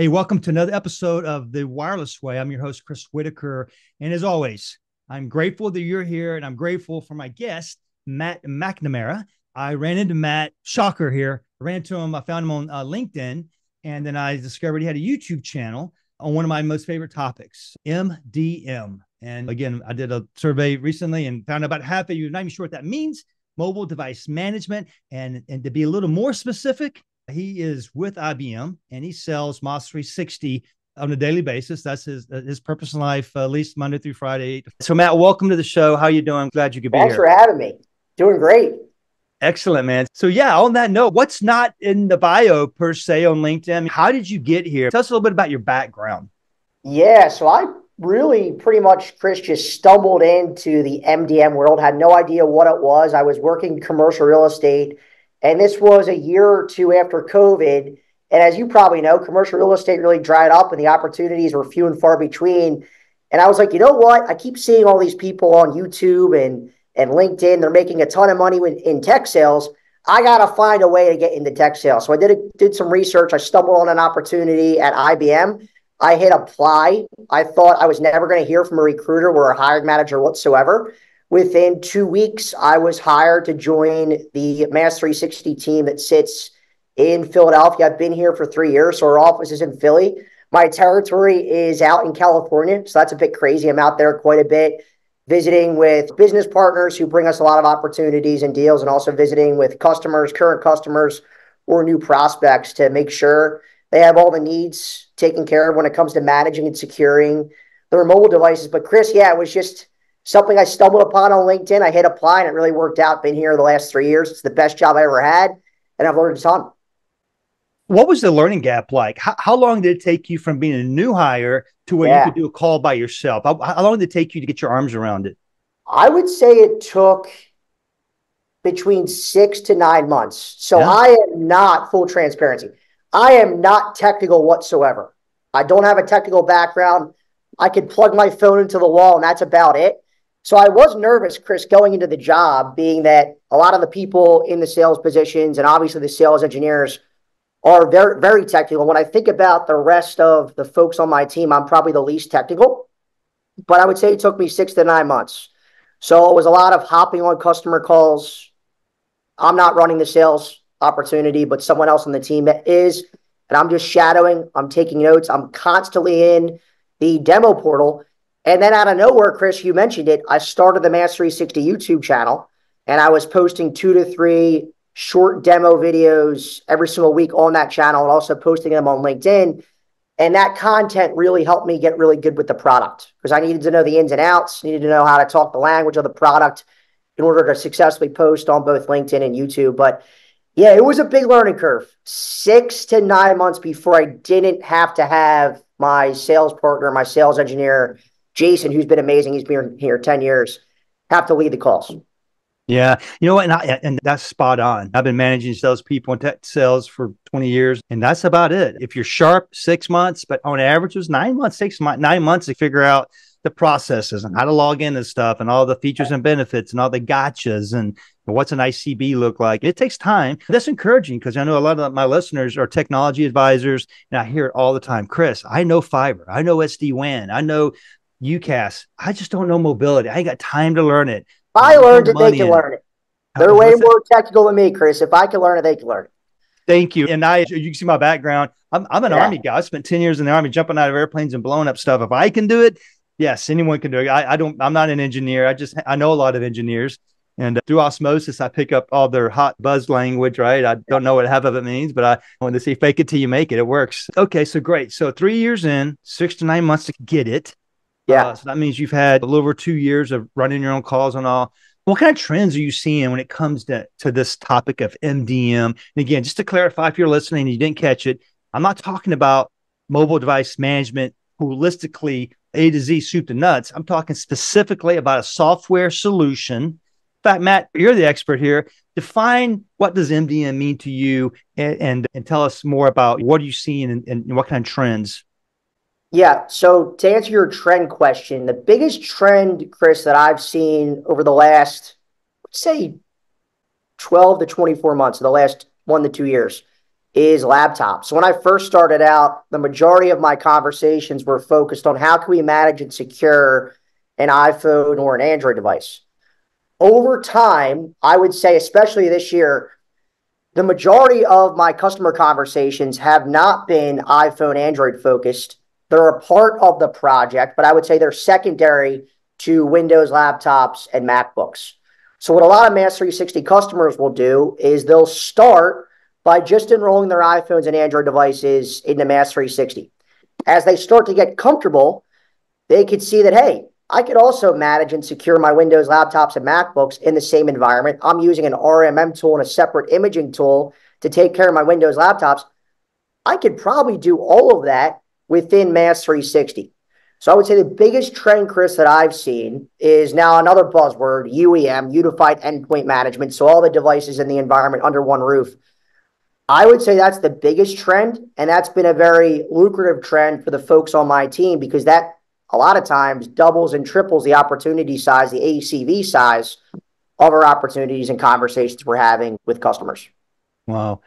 Hey, welcome to another episode of The Wireless Way. I'm your host, Chris Whitaker. And as always, I'm grateful that you're here and I'm grateful for my guest, Matt McNamara. I ran into Matt, shocker here. I ran into him, I found him on uh, LinkedIn, and then I discovered he had a YouTube channel on one of my most favorite topics, MDM. And again, I did a survey recently and found about half of you not even sure what that means mobile device management. And, and to be a little more specific, he is with IBM and he sells MaaS360 on a daily basis. That's his uh, his purpose in life, uh, at least Monday through Friday. So, Matt, welcome to the show. How you doing? Glad you could be Thanks here. Thanks for having me. Doing great. Excellent, man. So, yeah, on that note, what's not in the bio per se on LinkedIn? How did you get here? Tell us a little bit about your background. Yeah, so I really pretty much, Chris, just stumbled into the MDM world, had no idea what it was. I was working commercial real estate and this was a year or two after COVID. And as you probably know, commercial real estate really dried up and the opportunities were few and far between. And I was like, you know what? I keep seeing all these people on YouTube and, and LinkedIn. They're making a ton of money in, in tech sales. I got to find a way to get into tech sales. So I did, a, did some research. I stumbled on an opportunity at IBM. I hit apply. I thought I was never going to hear from a recruiter or a hiring manager whatsoever. Within two weeks, I was hired to join the MaaS360 team that sits in Philadelphia. I've been here for three years, so our office is in Philly. My territory is out in California, so that's a bit crazy. I'm out there quite a bit, visiting with business partners who bring us a lot of opportunities and deals, and also visiting with customers, current customers, or new prospects to make sure they have all the needs taken care of when it comes to managing and securing their mobile devices. But Chris, yeah, it was just something I stumbled upon on LinkedIn. I hit apply and it really worked out. Been here the last three years. It's the best job I ever had, and I've learned a ton. What was the learning gap like? How, how long did it take you from being a new hire to where yeah. you could do a call by yourself? How, how long did it take you to get your arms around it? I would say it took between six to nine months. So yeah. I am not full transparency. I am not technical whatsoever. I don't have a technical background. I could plug my phone into the wall and that's about it. So I was nervous, Chris, going into the job, being that a lot of the people in the sales positions and obviously the sales engineers are very, very technical. When I think about the rest of the folks on my team, I'm probably the least technical, but I would say it took me six to nine months. So it was a lot of hopping on customer calls. I'm not running the sales opportunity, but someone else on the team is. And I'm just shadowing, I'm taking notes, I'm constantly in the demo portal and then out of nowhere, Chris, you mentioned it. I started the MaaS360 YouTube channel and I was posting two to three short demo videos every single week on that channel and also posting them on LinkedIn. And that content really helped me get really good with the product because I needed to know the ins and outs, needed to know how to talk the language of the product in order to successfully post on both LinkedIn and YouTube. But yeah, it was a big learning curve. Six to nine months before I didn't have to have my sales partner, my sales engineer, Jason, who's been amazing, he's been here 10 years, have to lead the calls. Yeah. You know what? And, I, and that's spot on. I've been managing salespeople and tech sales for 20 years, and that's about it. If you're sharp, six months, but on average, it was nine months, six months, nine months to figure out the processes and how to log into stuff and all the features and benefits and all the gotchas and what's an ICB look like. It takes time. That's encouraging because I know a lot of my listeners are technology advisors and I hear it all the time. Chris, I know fiber, I know SD WAN, I know UCaaS. I just don't know mobility. I ain't got time to learn it. If I learned it, they can learn it. They're way more technical than me, Chris. If I can learn it, they can learn it. Thank you. And I, you can see my background. I'm, I'm an yeah. Army guy. I spent 10 years in the Army jumping out of airplanes and blowing up stuff. If I can do it, yes, anyone can do it. I, I don't, I'm not an engineer. I just, I know a lot of engineers. And uh, through osmosis, I pick up all their hot buzz language, right? I don't know what half of it means, but I want to see fake it till you make it. It works. Okay, so great. So three years in, six to nine months to get it. Yeah. Uh, so that means you've had a little over two years of running your own calls and all. What kind of trends are you seeing when it comes to, to this topic of MDM? And again, just to clarify, if you're listening and you didn't catch it, I'm not talking about mobile device management holistically, A to Z, soup to nuts. I'm talking specifically about a software solution. In fact, Matt, you're the expert here. Define what does MDM mean to you and, and, and tell us more about what are you seeing and, and what kind of trends yeah. So to answer your trend question, the biggest trend, Chris, that I've seen over the last, say, 12 to 24 months, the last one to two years, is laptops. So when I first started out, the majority of my conversations were focused on how can we manage and secure an iPhone or an Android device. Over time, I would say, especially this year, the majority of my customer conversations have not been iPhone, Android focused. They're a part of the project, but I would say they're secondary to Windows laptops and MacBooks. So, what a lot of MaaS360 customers will do is they'll start by just enrolling their iPhones and Android devices into MaaS360. As they start to get comfortable, they could see that, hey, I could also manage and secure my Windows laptops and MacBooks in the same environment. I'm using an RMM tool and a separate imaging tool to take care of my Windows laptops. I could probably do all of that within MaaS360. So I would say the biggest trend, Chris, that I've seen is now another buzzword, UEM, Unified Endpoint Management. So all the devices in the environment under one roof. I would say that's the biggest trend. And that's been a very lucrative trend for the folks on my team because that a lot of times doubles and triples the opportunity size, the ACV size of our opportunities and conversations we're having with customers. Wow.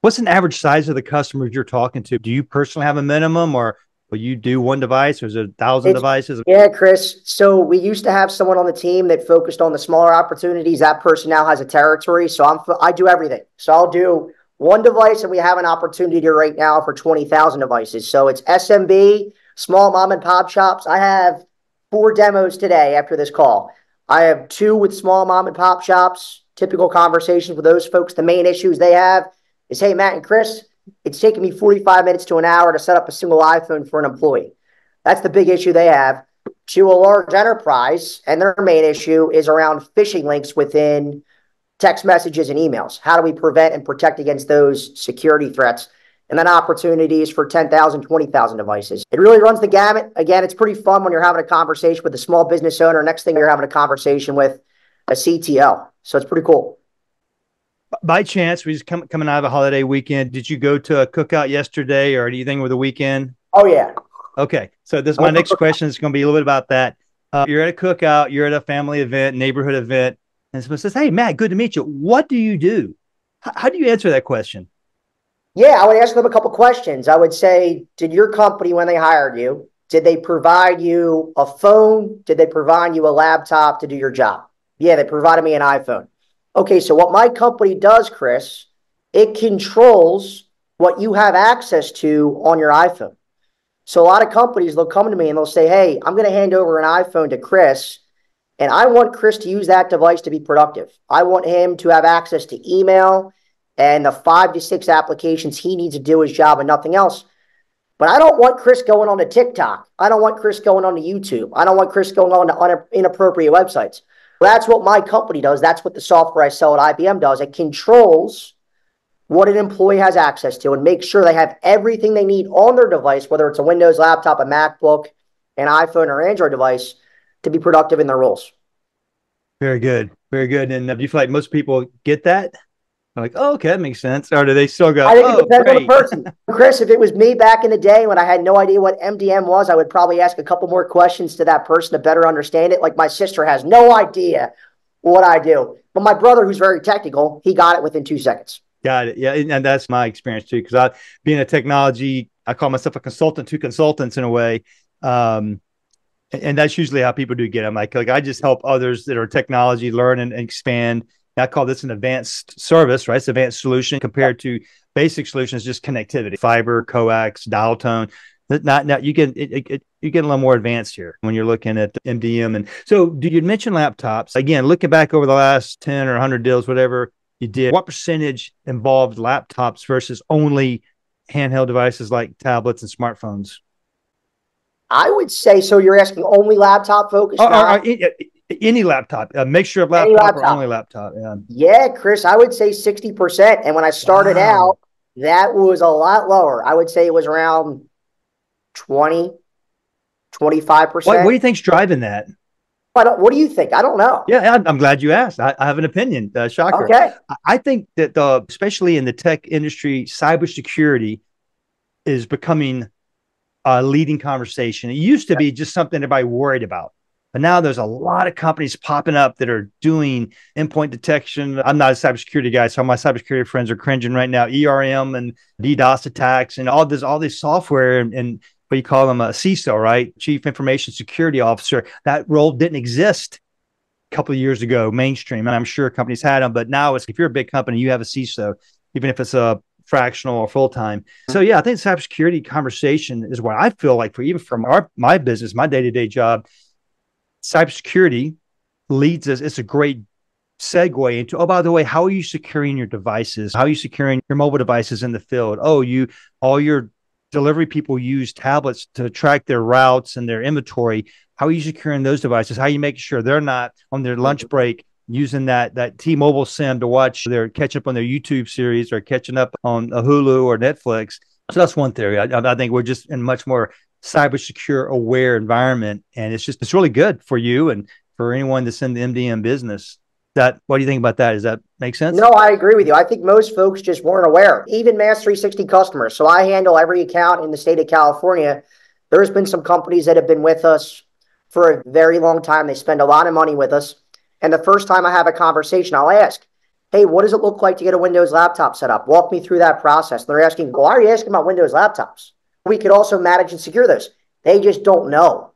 What's an average size of the customers you're talking to? Do you personally have a minimum or will you do one device or is it a thousand it's, devices? Yeah, Chris. So we used to have someone on the team that focused on the smaller opportunities. That person now has a territory. So I'm, I do everything. So I'll do one device and we have an opportunity right now for 20,000 devices. So it's SMB small mom and pop shops. I have four demos today after this call. I have two with small mom and pop shops, typical conversations with those folks. The main issues they have is hey, Matt and Chris, it's taking me 45 minutes to an hour to set up a single iPhone for an employee. That's the big issue they have. To a large enterprise, and their main issue is around phishing links within text messages and emails. How do we prevent and protect against those security threats? and then opportunities for 10,000, 20,000 devices. It really runs the gamut. Again, it's pretty fun when you're having a conversation with a small business owner. Next thing you're having a conversation with a CTO. So it's pretty cool. By chance, we just come, coming out of a holiday weekend. Did you go to a cookout yesterday or anything with the weekend? Oh, yeah. Okay. So this my next question is going to be a little bit about that. Uh, you're at a cookout, you're at a family event, neighborhood event, and someone says, Hey, Matt, good to meet you. What do you do? H- how do you answer that question? Yeah, I would ask them a couple questions. I would say, did your company, when they hired you, did they provide you a phone? Did they provide you a laptop to do your job? Yeah, they provided me an iPhone. Okay, so what my company does, Chris, it controls what you have access to on your iPhone. So a lot of companies, they'll come to me and they'll say, hey, I'm going to hand over an iPhone to Chris, and I want Chris to use that device to be productive. I want him to have access to email and the five to six applications he needs to do his job and nothing else. But I don't want Chris going on to TikTok. I don't want Chris going on to YouTube. I don't want Chris going on to inappropriate websites. That's what my company does. That's what the software I sell at IBM does. It controls what an employee has access to and make sure they have everything they need on their device, whether it's a Windows laptop, a MacBook, an iPhone, or Android device, to be productive in their roles. Very good. Very good. And do you feel like most people get that? Like, oh, okay, that makes sense. Or do they still go? I think oh, it depends great. on the person. Chris, if it was me back in the day when I had no idea what MDM was, I would probably ask a couple more questions to that person to better understand it. Like my sister has no idea what I do, but my brother, who's very technical, he got it within two seconds. Got it. Yeah, and that's my experience too. Because I, being a technology, I call myself a consultant to consultants in a way. Um, and that's usually how people do get. I'm like, like I just help others that are technology learn and, and expand I call this an advanced service, right? It's advanced solution compared to basic solutions, just connectivity, fiber, coax, dial tone. Not now you get it, it, you get a little more advanced here when you're looking at MDM. And so, did you mention laptops again? Looking back over the last ten or 100 deals, whatever you did, what percentage involved laptops versus only handheld devices like tablets and smartphones? I would say so. You're asking only laptop focused. Uh, uh, or, or, any laptop, a mixture of laptop, laptop, or only laptop. Yeah. Yeah, Chris, I would say 60%. And when I started wow. out, that was a lot lower. I would say it was around 20, 25%. What, what do you think's driving that? what do you think? I don't know. Yeah, I'm glad you asked. I, I have an opinion. Uh, shocker. Okay. I think that the, especially in the tech industry, cybersecurity is becoming a leading conversation. It used to be just something everybody worried about But now there's a lot of companies popping up that are doing endpoint detection. I'm not a cybersecurity guy, so my cybersecurity friends are cringing right now. ERM and DDoS attacks and all this, all this software and, and what you call them a CISO, right? Chief Information Security Officer. That role didn't exist a couple of years ago, mainstream. And I'm sure companies had them, but now it's if you're a big company, you have a CISO, even if it's a fractional or full time. So yeah, I think cybersecurity conversation is what I feel like for even from our my business, my day to day job cybersecurity leads us, it's a great segue into, oh, by the way, how are you securing your devices? How are you securing your mobile devices in the field? Oh, you, all your delivery people use tablets to track their routes and their inventory. How are you securing those devices? How are you making sure they're not on their lunch break using that that T-Mobile sim to watch their catch up on their YouTube series or catching up on a Hulu or Netflix? So that's one theory. I, I think we're just in much more cyber secure aware environment and it's just it's really good for you and for anyone that's in the mdm business. That what do you think about that? Does that make sense? No i agree with you. I think most folks just weren't aware. Even MaaS360 customers. So i handle every account in the state of california. There's been some companies that have been with us for a very long time. They spend a lot of money with us. And the first time i have a conversation i'll ask hey what does it look like to get a windows laptop set up? Walk me through that process. And they're asking why are you asking about windows laptops we could also manage and secure those. They just don't know.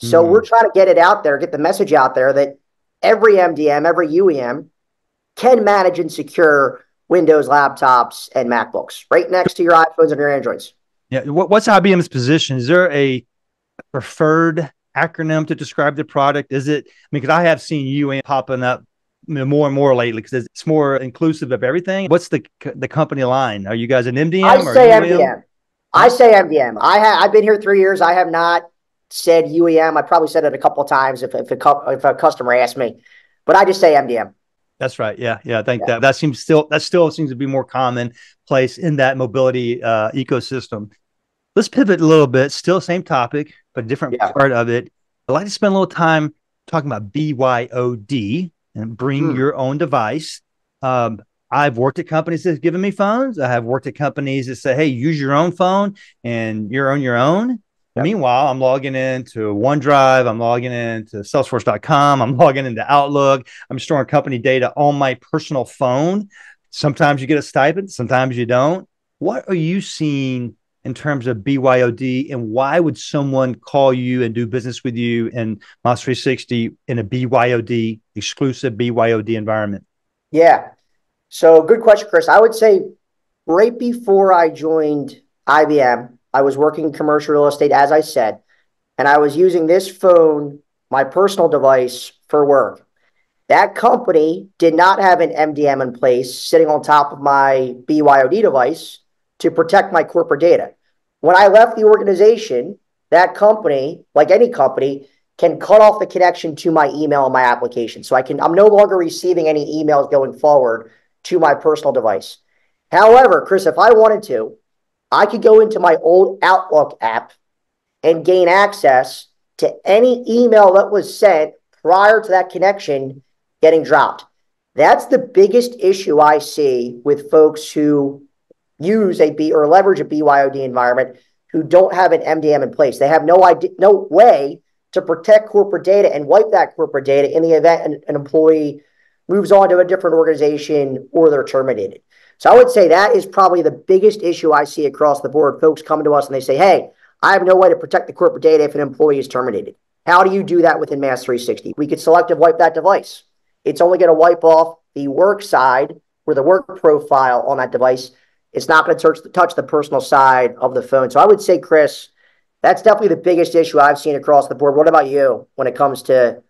So mm. we're trying to get it out there, get the message out there that every MDM, every UEM can manage and secure Windows laptops and MacBooks right next to your iPhones and your Androids. Yeah. What's IBM's position? Is there a preferred acronym to describe the product? Is it, I mean, because I have seen UEM popping up more and more lately because it's more inclusive of everything. What's the the company line? Are you guys an MDM? I say MDM. I say MDM. I ha- I've been here three years. I have not said UEM. I probably said it a couple of times if if a, if a customer asked me, but I just say MDM. That's right. Yeah, yeah. I think yeah. that that seems still that still seems to be more common place in that mobility uh, ecosystem. Let's pivot a little bit. Still same topic, but different yeah. part of it. I'd like to spend a little time talking about BYOD and bring hmm. your own device. Um, I've worked at companies that have given me phones. I have worked at companies that say, hey, use your own phone and you're on your own. Yep. Meanwhile, I'm logging into OneDrive, I'm logging into Salesforce.com, I'm logging into Outlook, I'm storing company data on my personal phone. Sometimes you get a stipend, sometimes you don't. What are you seeing in terms of BYOD and why would someone call you and do business with you in MaaS360 in a BYOD exclusive BYOD environment? Yeah. So, good question, Chris. I would say right before I joined IBM, I was working in commercial real estate, as I said, and I was using this phone, my personal device, for work. That company did not have an MDM in place sitting on top of my BYOD device to protect my corporate data. When I left the organization, that company, like any company, can cut off the connection to my email and my application. So I can I'm no longer receiving any emails going forward to my personal device. However, Chris, if I wanted to, I could go into my old Outlook app and gain access to any email that was sent prior to that connection getting dropped. That's the biggest issue I see with folks who use a B or leverage a BYOD environment who don't have an MDM in place. They have no idea, no way to protect corporate data and wipe that corporate data in the event an, an employee moves on to a different organization or they're terminated. So I would say that is probably the biggest issue I see across the board. Folks come to us and they say, hey, I have no way to protect the corporate data if an employee is terminated. How do you do that within MaaS360? We could selective wipe that device. It's only going to wipe off the work side or the work profile on that device. It's not going to touch the, touch the personal side of the phone. So I would say, Chris, that's definitely the biggest issue I've seen across the board. What about you when it comes to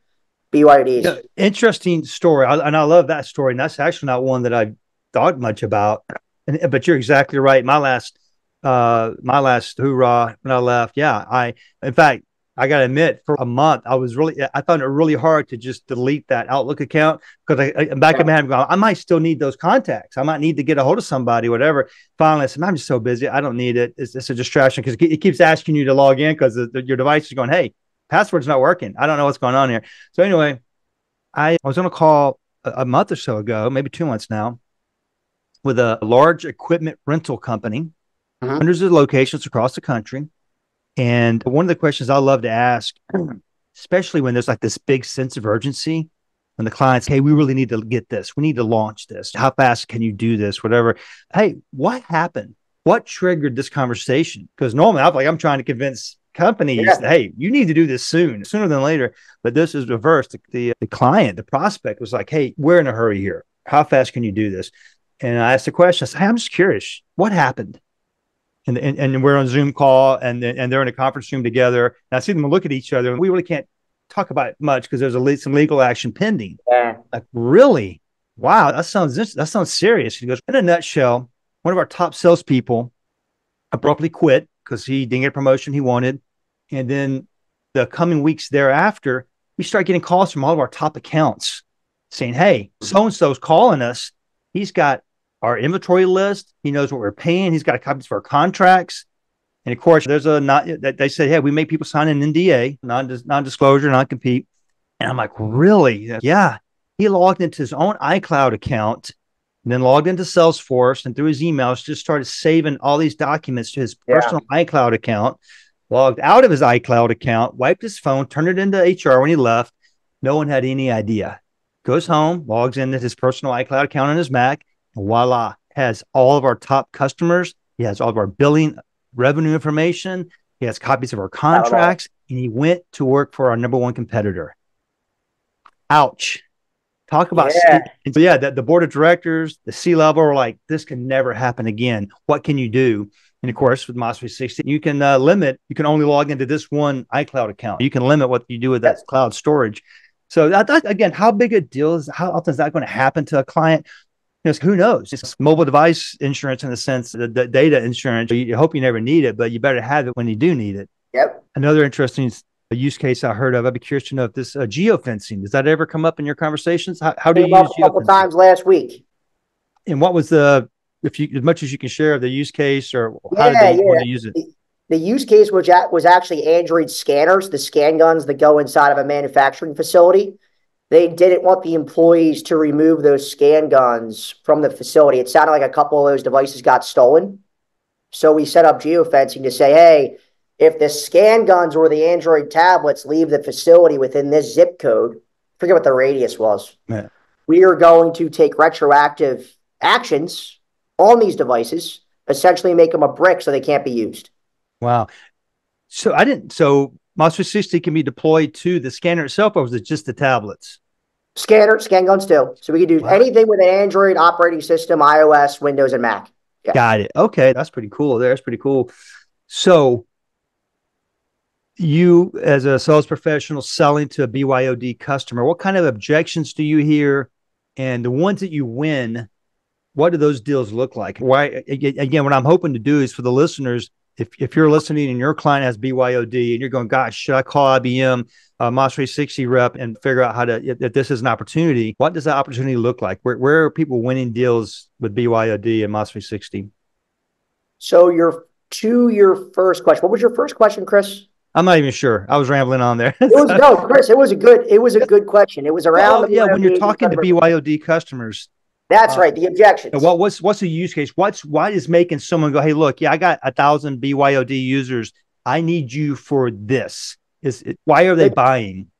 BYODs. Yeah, interesting story. I, and I love that story. And that's actually not one that I thought much about. And, but you're exactly right. My last, uh, my last hoorah when I left. Yeah. I, in fact, I got to admit, for a month, I was really, I found it really hard to just delete that Outlook account because I, I, back in my head, I might still need those contacts. I might need to get a hold of somebody, whatever. Finally, I said, I'm just so busy. I don't need it. It's, it's a distraction because it keeps asking you to log in because your device is going, Hey, password's not working. I don't know what's going on here. So anyway, I, I was on a call a, a month or so ago, maybe two months now, with a large equipment rental company, mm-hmm. hundreds of locations across the country. And one of the questions I love to ask especially when there's like this big sense of urgency when the clients, hey, we really need to get this. We need to launch this. How fast can you do this? Whatever. Hey, what happened? What triggered this conversation? Because normally I'm like, I'm trying to convince companies, yeah. hey, you need to do this soon, sooner than later. But this is reversed. The, the, the client, the prospect was like, hey, we're in a hurry here. How fast can you do this? And I asked the question, I said, hey, I'm just curious, what happened? And, and, and we're on Zoom call and, and they're in a conference room together. And I see them look at each other and we really can't talk about it much because there's a some legal action pending. Yeah. Like, really? Wow, that sounds that sounds serious. He goes, in a nutshell, one of our top salespeople abruptly quit because he didn't get a promotion he wanted. And then the coming weeks thereafter, we start getting calls from all of our top accounts saying, Hey, so and so's calling us. He's got our inventory list. He knows what we're paying. He's got copies of our contracts. And of course, there's a not that they say, hey, we make people sign an NDA, non disclosure, non compete. And I'm like, really? Yeah. He logged into his own iCloud account, then logged into Salesforce, and through his emails, just started saving all these documents to his personal iCloud account. Logged out of his iCloud account, wiped his phone, turned it into HR when he left. No one had any idea. Goes home, logs into his personal iCloud account on his Mac, and voila, has all of our top customers. He has all of our billing revenue information. He has copies of our contracts, and he went to work for our number one competitor. Ouch. Talk about yeah. so yeah, the, the board of directors, the C level are like, this can never happen again. What can you do? And of course, with MaaS360, you can uh, limit, you can only log into this one iCloud account. You can limit what you do with that cloud storage. So that, that, again, how big a deal is how often is that going to happen to a client? you know, who knows? It's mobile device insurance in the sense that the data insurance. You hope you never need it, but you better have it when you do need it. Yep. Another interesting use case I heard of. I'd be curious to know if this uh, geofencing does that ever come up in your conversations? How, how do you use it a couple times last week? And what was the if you as much as you can share of the use case or how yeah, did they yeah. want to use it? The, the use case was was actually Android scanners, the scan guns that go inside of a manufacturing facility they didn't want the employees to remove those scan guns from the facility. It sounded like a couple of those devices got stolen. So we set up geofencing to say, hey, if the scan guns or the Android tablets leave the facility within this zip code, forget what the radius was. Yeah. We are going to take retroactive actions on these devices, essentially make them a brick so they can't be used. Wow. So I didn't. So MaaS360 can be deployed to the scanner itself, or was it just the tablets? Scanner, scan gun still. So we can do wow. anything with an Android operating system, iOS, Windows, and Mac. Yeah. Got it. Okay, that's pretty cool. There, that's pretty cool. So, you as a sales professional selling to a BYOD customer, what kind of objections do you hear? And the ones that you win, what do those deals look like? Why again, what I'm hoping to do is for the listeners if, if you're listening and your client has BYOD and you're going, gosh, should I call IBM uh, MaaS360 rep and figure out how to, if, if, this is an opportunity, what does that opportunity look like? Where, where are people winning deals with BYOD and MaaS360? So your to your first question, what was your first question, Chris? I'm not even sure. I was rambling on there. it was no, Chris. It was a good. It was a good question. It was around. Yeah, when you're talking to BYOD customers, that's uh, right. The objections. What what's what's the use case? What's what is making someone go, hey, look, yeah, I got a thousand BYOD users. I need you for this. Is it, why are they buying?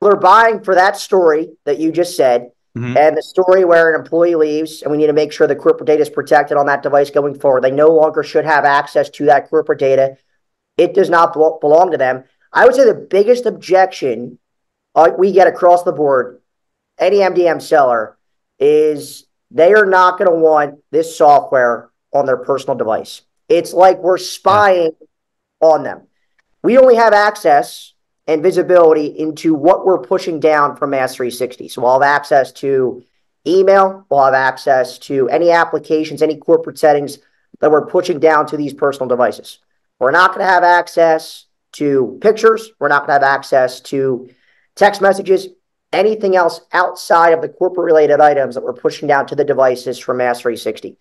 They're buying for that story that you just said, mm-hmm. and the story where an employee leaves, and we need to make sure the corporate data is protected on that device going forward. They no longer should have access to that corporate data. It does not belong to them. I would say the biggest objection uh, we get across the board, any MDM seller is they are not going to want this software on their personal device. It's like we're spying on them. We only have access and visibility into what we're pushing down from MaaS360. So we'll have access to email, we'll have access to any applications, any corporate settings that we're pushing down to these personal devices. We're not going to have access to pictures. We're not going to have access to text messages anything else outside of the corporate related items that we're pushing down to the devices from MaaS360.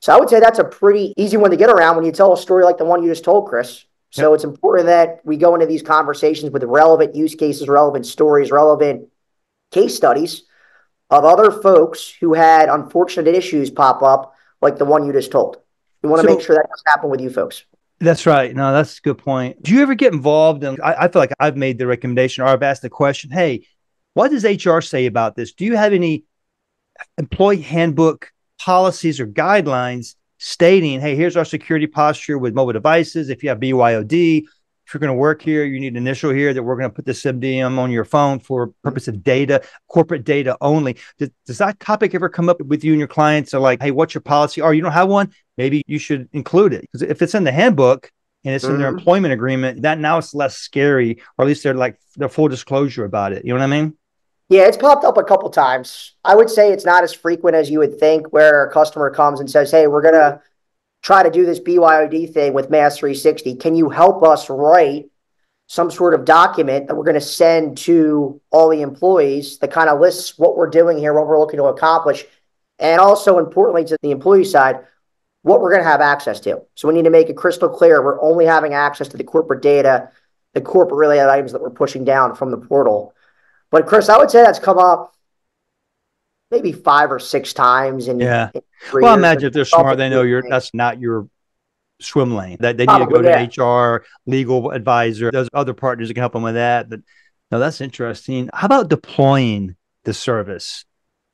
So I would say that's a pretty easy one to get around when you tell a story like the one you just told, Chris. So yep. it's important that we go into these conversations with relevant use cases, relevant stories, relevant case studies of other folks who had unfortunate issues pop up, like the one you just told. We want to so, make sure that doesn't happen with you folks. That's right. No, that's a good point. Do you ever get involved? And I, I feel like I've made the recommendation or I've asked the question, hey, what does HR say about this? Do you have any employee handbook policies or guidelines stating, hey, here's our security posture with mobile devices. If you have BYOD, if you're going to work here, you need an initial here that we're going to put this MDM on your phone for purpose of data, corporate data only. Does, does that topic ever come up with you and your clients? Are like, hey, what's your policy? Or you don't have one? Maybe you should include it because if it's in the handbook and it's mm-hmm. in their mm-hmm. employment agreement, that now it's less scary, or at least they're like their full disclosure about it. You know what I mean? Yeah, it's popped up a couple times. I would say it's not as frequent as you would think, where a customer comes and says, "Hey, we're gonna try to do this BYOD thing with MaaS360. Can you help us write some sort of document that we're going to send to all the employees that kind of lists what we're doing here, what we're looking to accomplish, and also importantly to the employee side, what we're going to have access to. So we need to make it crystal clear we're only having access to the corporate data, the corporate related items that we're pushing down from the portal. But Chris, I would say that's come up maybe five or six times. In, yeah. In well, imagine if they're smart, they know you're that's not your swim lane. That they need Probably, to go to yeah. HR, legal advisor. There's other partners that can help them with that. But no, that's interesting. How about deploying the service?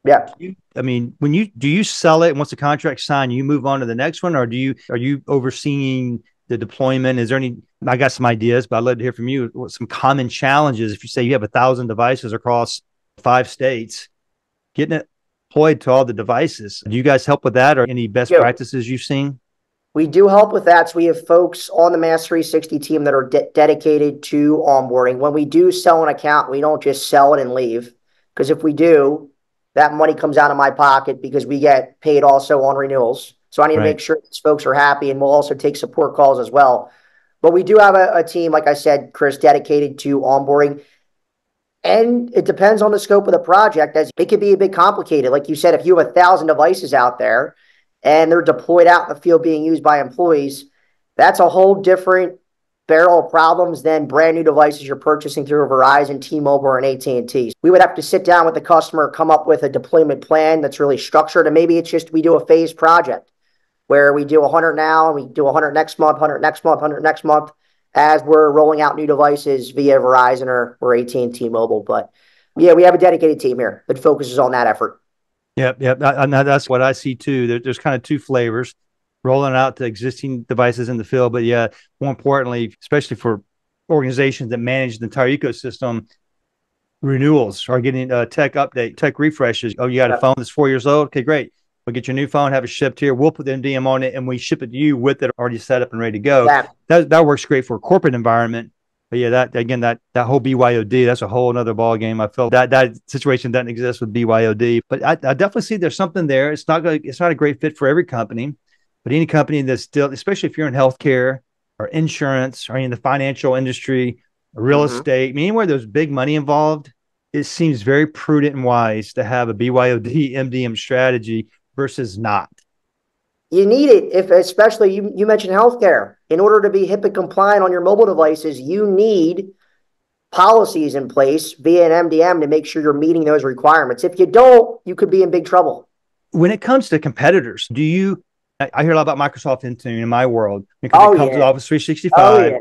Yeah. You, I mean, when you do you sell it once the contract's signed, you move on to the next one, or do you are you overseeing the deployment? Is there any? I got some ideas, but I'd love to hear from you. What some common challenges if you say you have a thousand devices across five states? getting it deployed to all the devices. Do you guys help with that or any best yeah. practices you've seen? We do help with that. So we have folks on the MaaS360 team that are de- dedicated to onboarding. When we do sell an account, we don't just sell it and leave. Because if we do, that money comes out of my pocket because we get paid also on renewals. So I need right. to make sure these folks are happy and we'll also take support calls as well. But we do have a, a team, like I said, Chris, dedicated to onboarding. And it depends on the scope of the project, as it could be a bit complicated. Like you said, if you have a thousand devices out there and they're deployed out in the field being used by employees, that's a whole different barrel of problems than brand new devices you're purchasing through Verizon, T-Mobile, and AT&T. We would have to sit down with the customer, come up with a deployment plan that's really structured, and maybe it's just we do a phased project where we do 100 now and we do 100 next month, 100 next month, 100 next month, as we're rolling out new devices via Verizon or, or AT&T Mobile. But yeah, we have a dedicated team here that focuses on that effort. Yep, yep. And that's what I see too. There, there's kind of two flavors rolling out to existing devices in the field. But yeah, more importantly, especially for organizations that manage the entire ecosystem, renewals are getting a tech update, tech refreshes. Oh, you got a phone that's four years old? Okay, great. We'll get your new phone, have it shipped here. We'll put the MDM on it, and we ship it to you with it already set up and ready to go. Yeah. That that works great for a corporate environment. But yeah, that again, that that whole BYOD, that's a whole other ball game. I feel that that situation doesn't exist with BYOD, but I, I definitely see there's something there. It's not going it's not a great fit for every company, but any company that's still, especially if you're in healthcare or insurance or in the financial industry, real mm-hmm. estate, I mean, anywhere there's big money involved, it seems very prudent and wise to have a BYOD MDM strategy versus not? You need it if, especially you, you mentioned healthcare. In order to be HIPAA compliant on your mobile devices, you need policies in place via an MDM to make sure you're meeting those requirements. If you don't, you could be in big trouble. When it comes to competitors, do you? I hear a lot about Microsoft Intune in my world because oh, it comes yeah. with Office 365. Oh, yeah.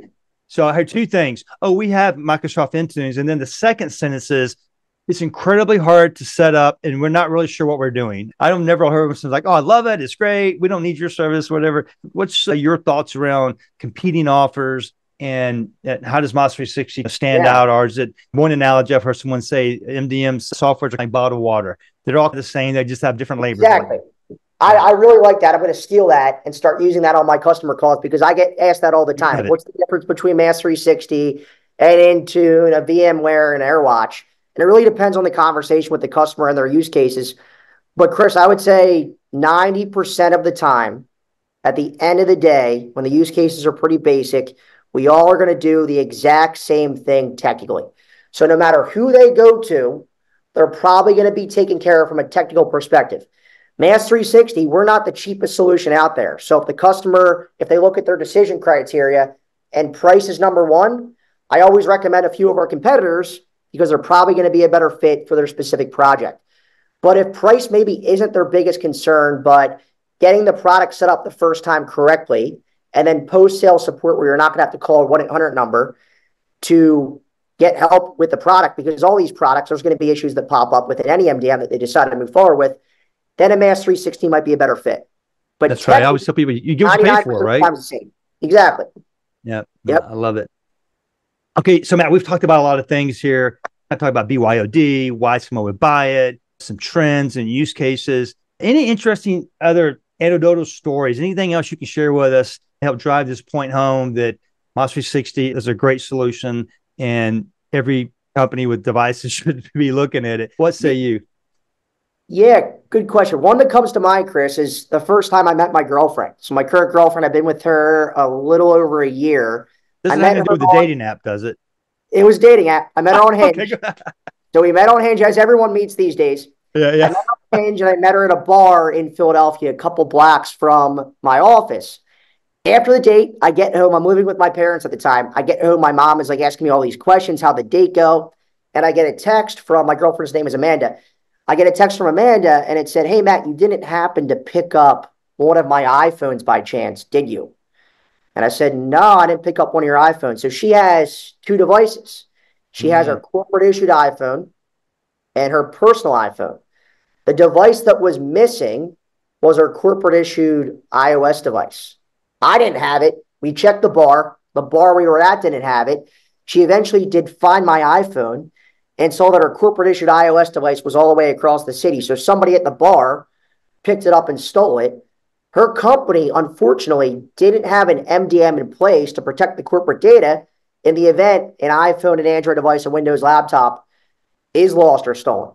So I heard two things. Oh, we have Microsoft Intunes. And then the second sentence is it's incredibly hard to set up and we're not really sure what we're doing. I don't never heard of someone like, oh, I love it. It's great. We don't need your service, whatever. What's uh, your thoughts around competing offers and, and how does MaaS360 stand yeah. out? Or is it one analogy I've heard someone say MDM software is like bottled water. They're all the same. They just have different labels. Exactly. I, I, really like that. I'm going to steal that and start using that on my customer calls because I get asked that all the time. What's the difference between MaaS360 and Intune, a VMware, and AirWatch? And it really depends on the conversation with the customer and their use cases. But Chris, I would say 90% of the time, at the end of the day, when the use cases are pretty basic, we all are going to do the exact same thing technically. So no matter who they go to, they're probably going to be taken care of from a technical perspective. MaaS360, we're not the cheapest solution out there. So if the customer, if they look at their decision criteria and price is number one, I always recommend a few of our competitors because they're probably going to be a better fit for their specific project. But if price maybe isn't their biggest concern, but getting the product set up the first time correctly and then post sale support where you're not going to have to call a 1 800 number to get help with the product because all these products, there's going to be issues that pop up within any MDM that they decide to move forward with. Then a MaaS360 might be a better fit. But that's right. I always tell people you give what you pay for, right? The same. Exactly. Yeah. Yep. I love it. Okay. So, Matt, we've talked about a lot of things here. I talked about BYOD, why someone would buy it, some trends and use cases. Any interesting other anecdotal stories? Anything else you can share with us to help drive this point home that MaaS360 is a great solution and every company with devices should be looking at it. What say you? Yeah, good question. One that comes to mind, Chris, is the first time I met my girlfriend. So my current girlfriend, I've been with her a little over a year. Doesn't have to do with the dating app, does it? It was dating app. I met her on Hinge. okay, so we met on Hinge, as everyone meets these days. Yeah, yeah. I met on Hinge, and I met her at a bar in Philadelphia, a couple blocks from my office. After the date, I get home. I'm living with my parents at the time. I get home. My mom is like asking me all these questions, how the date go, and I get a text from my girlfriend's name is Amanda. I get a text from Amanda and it said, Hey, Matt, you didn't happen to pick up one of my iPhones by chance, did you? And I said, No, I didn't pick up one of your iPhones. So she has two devices. She mm-hmm. has her corporate issued iPhone and her personal iPhone. The device that was missing was her corporate issued iOS device. I didn't have it. We checked the bar. The bar we were at didn't have it. She eventually did find my iPhone and saw that her corporate issued iOS device was all the way across the city. So somebody at the bar picked it up and stole it. Her company, unfortunately, didn't have an MDM in place to protect the corporate data in the event an iPhone, an Android device, a Windows laptop is lost or stolen.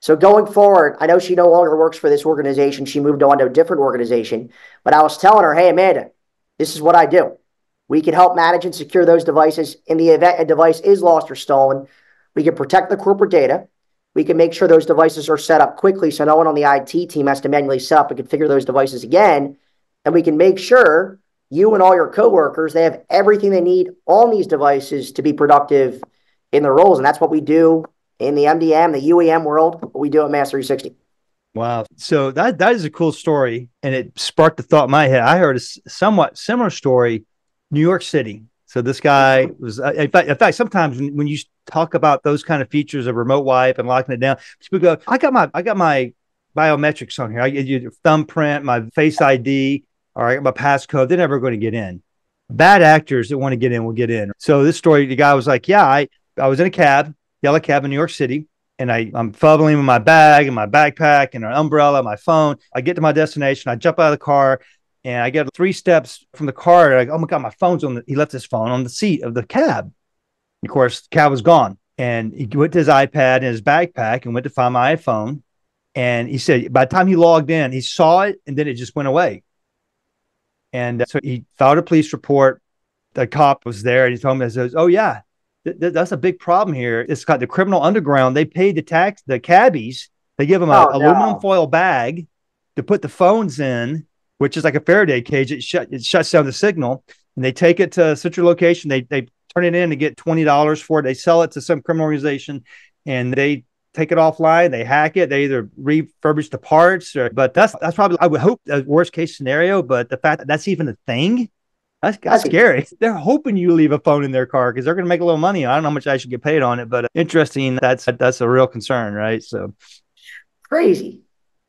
So going forward, I know she no longer works for this organization. She moved on to a different organization. But I was telling her, hey, Amanda, this is what I do. We can help manage and secure those devices in the event a device is lost or stolen. We can protect the corporate data. We can make sure those devices are set up quickly so no one on the IT team has to manually set up and configure those devices again. And we can make sure you and all your coworkers, they have everything they need on these devices to be productive in their roles. And that's what we do in the MDM, the UEM world, what we do at MaaS360. Wow. So that that is a cool story. And it sparked a thought in my head. I heard a somewhat similar story, New York City. So this guy was, uh, in fact, in fact, sometimes when, when you talk about those kind of features of remote wipe and locking it down, people go, "I got my, I got my biometrics on here. I get your thumbprint, my face ID, all right, my passcode. They're never going to get in. Bad actors that want to get in will get in. So this story, the guy was like, "Yeah, I, I was in a cab, yellow cab in New York City." And I, I'm fumbling with my bag and my backpack and an umbrella, my phone. I get to my destination. I jump out of the car and I get three steps from the car. Go, oh my God, my phone's on the, he left his phone on the seat of the cab. Of course, cab was gone. And he went to his iPad and his backpack and went to find my iPhone. And he said, by the time he logged in, he saw it and then it just went away. And so he filed a police report. The cop was there and he told me, he says, Oh, yeah, th- th- that's a big problem here. It's got the criminal underground. They paid the tax, the cabbies, they give them an oh, aluminum foil bag to put the phones in which is like a Faraday cage. It shut it shuts down the signal, and they take it to a central location. They they turn it in to get twenty dollars for it. They sell it to some criminal organization, and they take it offline. They hack it. They either refurbish the parts, or but that's that's probably I would hope the worst case scenario. But the fact that that's even a thing. That's, that's scary. They're hoping you leave a phone in their car because they're going to make a little money. I don't know how much I should get paid on it, but interesting. That's that's a real concern, right? So crazy,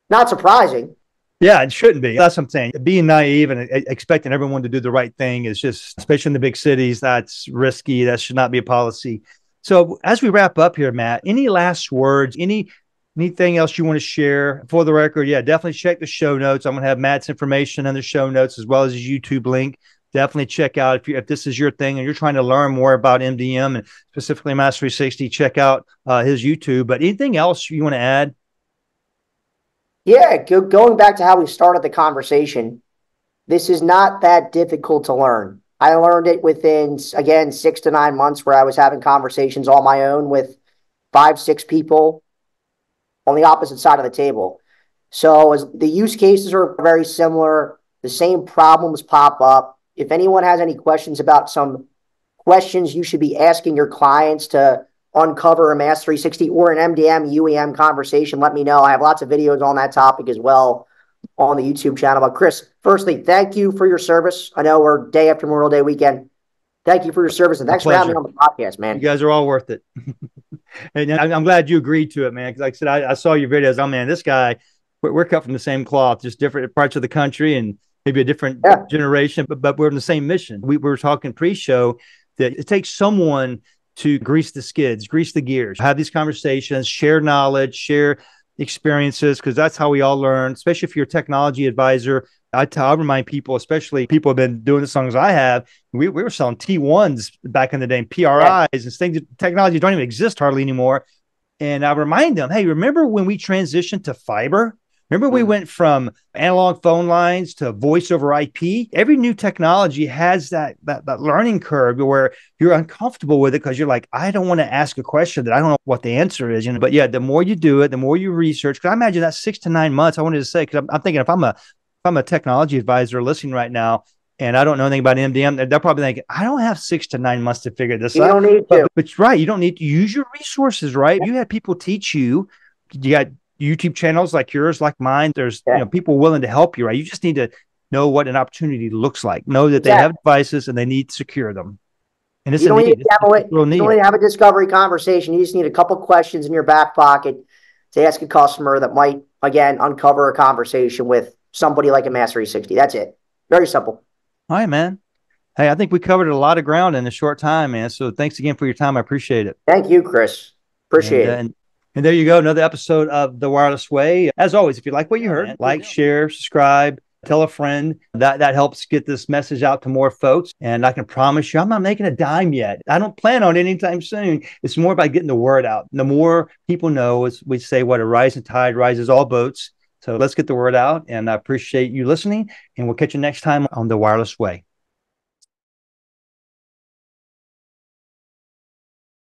not surprising. Yeah, it shouldn't be. That's what I'm saying. Being naive and expecting everyone to do the right thing is just, especially in the big cities, that's risky. That should not be a policy. So, as we wrap up here, Matt, any last words? Any anything else you want to share for the record? Yeah, definitely check the show notes. I'm going to have Matt's information in the show notes as well as his YouTube link. Definitely check out if you if this is your thing and you're trying to learn more about MDM and specifically MaaS360. Check out uh, his YouTube. But anything else you want to add? Yeah, go, going back to how we started the conversation, this is not that difficult to learn. I learned it within, again, six to nine months where I was having conversations on my own with five, six people on the opposite side of the table. So as the use cases are very similar, the same problems pop up. If anyone has any questions about some questions you should be asking your clients to uncover a MaaS360 or an MDM UEM conversation, let me know. I have lots of videos on that topic as well on the YouTube channel. But Chris, firstly, thank you for your service. I know we're day after Memorial Day weekend. Thank you for your service and thanks for having me on the podcast, man. You guys are all worth it. and I'm glad you agreed to it, man. Because like I said, I, I, saw your videos. Oh man, this guy, we're, we're, cut from the same cloth, just different parts of the country and maybe a different yeah. generation, but but we're in the same mission. We, we were talking pre-show that it takes someone to grease the skids, grease the gears, have these conversations, share knowledge, share experiences, because that's how we all learn, especially if you're a technology advisor. I, tell, I remind people, especially people have been doing as long as I have. We, we were selling T1s back in the day, and PRIs and things. Technology don't even exist hardly anymore. And I remind them, hey, remember when we transitioned to fiber? Remember, we mm. went from analog phone lines to voice over IP. Every new technology has that that, that learning curve where you're uncomfortable with it because you're like, I don't want to ask a question that I don't know what the answer is. You know, but yeah, the more you do it, the more you research. Because I imagine that six to nine months. I wanted to say because I'm, I'm, thinking if I'm a if I'm a technology advisor listening right now. And I don't know anything about MDM. They're probably thinking, I don't have six to nine months to figure this you out. You don't need to. But, but right, you don't need to use your resources, right? You had people teach you you got YouTube channels like yours, like mine. There's yeah. you know people willing to help you, right? You just need to know what an opportunity looks like. Know that they yeah. have devices and they need to secure them. And it's you don't, need to, have a, you don't need to have a discovery conversation. You just need a couple questions in your back pocket to ask a customer that might again uncover a conversation with somebody like a MaaS360. That's it. Very simple. All right, man. Hey, I think we covered a lot of ground in a short time, man. So thanks again for your time. I appreciate it. Thank you, Chris. Appreciate and, it. Uh, and there you go, another episode of The Wireless Way. As always, if you like what you heard, like, share, subscribe, tell a friend. That that helps get this message out to more folks. And I can promise you, I'm not making a dime yet. I don't plan on it anytime soon. It's more about getting the word out. The more people know, as we say, what a rising tide rises all boats. So let's get the word out. And I appreciate you listening. And we'll catch you next time on The Wireless Way.